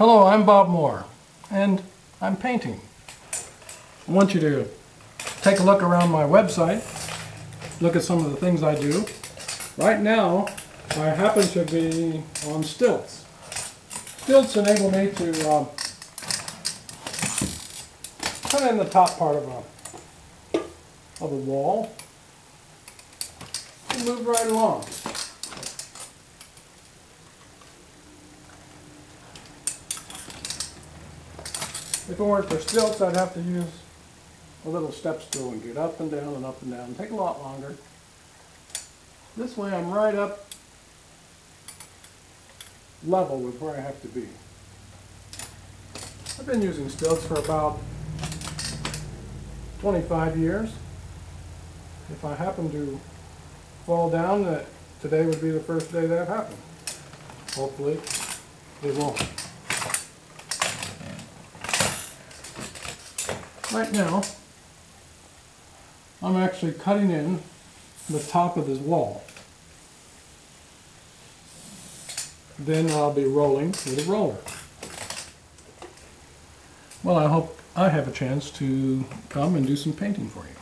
Hello, I'm Bob Moore, and I'm painting. I want you to take a look around my website, look at some of the things I do. Right now, I happen to be on stilts. Stilts enable me to um, cut in the top part of a, of a wall and move right along. If it weren't for stilts, I'd have to use a little step stool and get up and down and up and down. Take a lot longer. This way I'm right up level with where I have to be. I've been using stilts for about 25 years. If I happen to fall down, that today would be the first day that happened. Hopefully, it won't. Right now, I'm actually cutting in the top of this wall. Then I'll be rolling with a roller. Well, I hope I have a chance to come and do some painting for you.